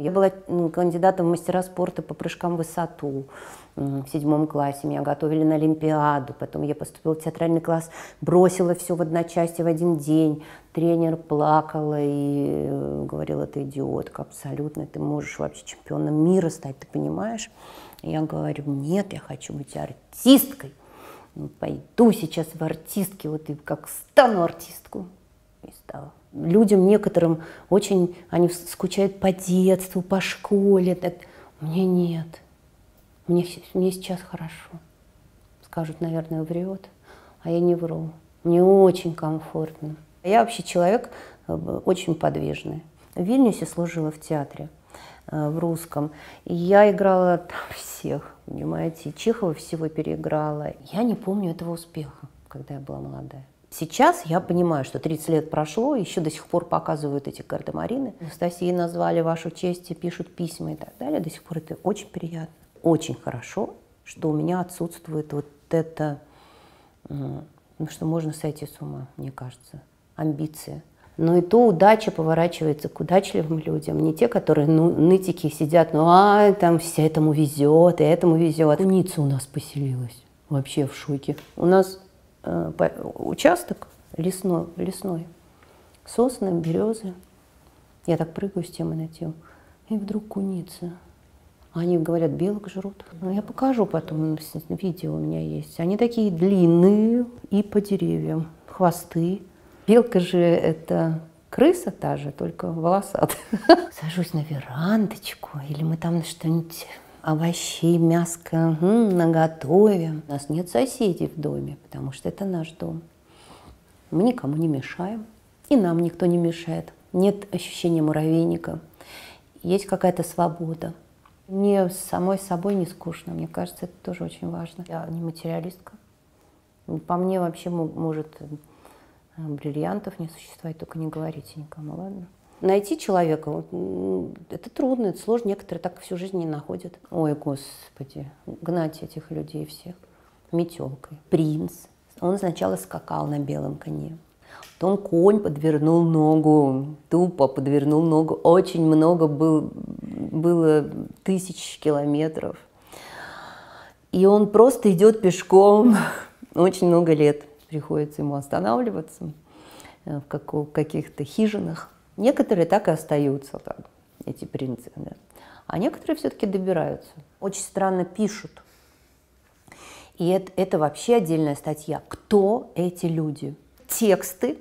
Я была кандидатом в мастера спорта по прыжкам в высоту в седьмом классе. Меня готовили на Олимпиаду. Потом я поступила в театральный класс, бросила все в одночасье в один день. Тренер плакала и э, говорила, ты идиотка абсолютно, ты можешь вообще чемпионом мира стать, ты понимаешь? Я говорю, нет, я хочу быть артисткой. Ну, пойду сейчас в артистки, вот и как стану артистку. Людям некоторым очень, они скучают по детству, по школе. Так, мне нет. Мне, мне сейчас хорошо. Скажут, наверное, врет, а я не вру. Мне очень комфортно. Я вообще человек э, очень подвижный. В Вильнюсе служила в театре, э, в русском. Я играла там всех, понимаете. Чехова всего переиграла. Я не помню этого успеха, когда я была молодая. Сейчас я понимаю, что 30 лет прошло, еще до сих пор показывают эти гардемарины. Анастасии назвали вашу честь, пишут письма и так далее. До сих пор это очень приятно. Очень хорошо, что у меня отсутствует вот это, ну, что можно сойти с ума, мне кажется, амбиция. Но и то удача поворачивается к удачливым людям. Не те, которые ну, нытики сидят, ну а там все этому везет, и этому везет. Куница у нас поселилась. Вообще в шоке. У нас участок лесной, лесной, сосны, березы. Я так прыгаю с темы на тему. И вдруг куница. Они говорят, белок жрут. Ну, я покажу потом, видео у меня есть. Они такие длинные и по деревьям. Хвосты. Белка же это крыса та же, только волосатая. Сажусь на верандочку, или мы там что-нибудь овощей, мяско м, наготовим. У нас нет соседей в доме, потому что это наш дом. Мы никому не мешаем, и нам никто не мешает. Нет ощущения муравейника, есть какая-то свобода. Мне самой собой не скучно, мне кажется, это тоже очень важно. Я не материалистка. По мне вообще может э, бриллиантов не существовать, только не говорите никому, ладно? Найти человека, это трудно, это сложно. Некоторые так всю жизнь не находят. Ой, господи, гнать этих людей всех метелкой. Принц. Он сначала скакал на белом коне. Потом конь подвернул ногу, тупо подвернул ногу. Очень много был, было тысяч километров. И он просто идет пешком. Очень много лет приходится ему останавливаться э, в каких-то хижинах. Некоторые так и остаются, так, эти принцы, да. а некоторые все-таки добираются. Очень странно пишут. И это, это вообще отдельная статья. Кто эти люди? Тексты,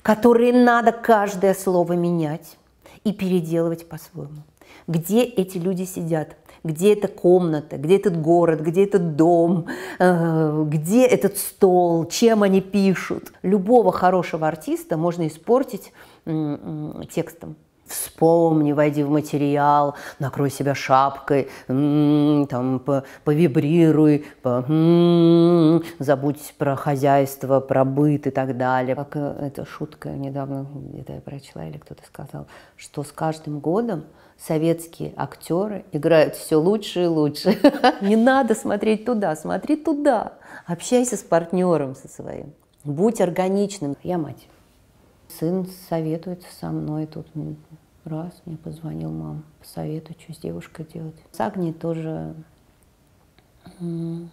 которые надо каждое слово менять и переделывать по-своему. Где эти люди сидят? Где эта комната, где этот город, где этот дом, э, где этот стол, чем они пишут. Любого хорошего артиста можно испортить текстом. Вспомни, войди в материал, накрой себя шапкой, там, повибрируй, по, забудь про хозяйство, про быт и так далее. Как э, эта шутка недавно где-то я прочла или кто-то сказал, что с каждым годом советские актеры играют все лучше и лучше. Не надо смотреть туда, смотри туда. Общайся с партнером со своим. Будь органичным. Я мать. Сын советуется со мной тут раз, мне позвонил мам, посоветуй, что с девушкой делать. С Агнией тоже, ну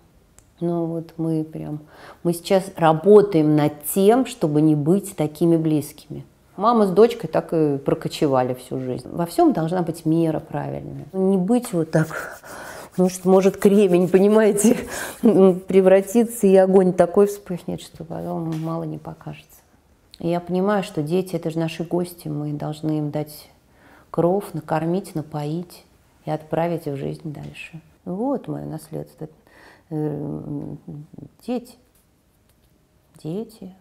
вот мы прям, мы сейчас работаем над тем, чтобы не быть такими близкими. Мама с дочкой так и прокочевали всю жизнь. Во всем должна быть мера правильная. Не быть вот так, потому что может кремень, понимаете, превратиться, и огонь такой вспыхнет, что потом мало не покажется. Я понимаю, что дети – это же наши гости, мы должны им дать кров, накормить, напоить и отправить в жизнь дальше. Вот мое наследство. Э, дети. Дети.